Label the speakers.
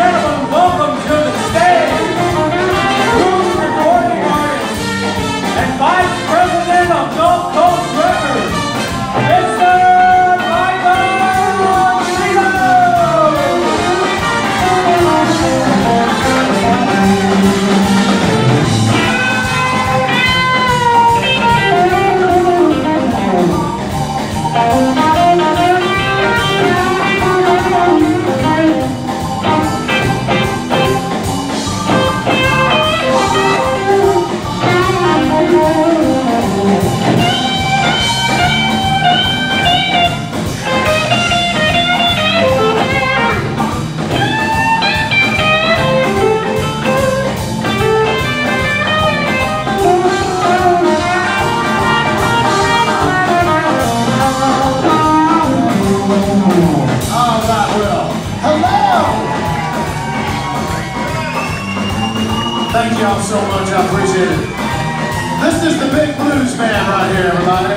Speaker 1: gentlemen,
Speaker 2: Thank y'all so much, I appreciate it. This is the Big Blues Band right here, everybody.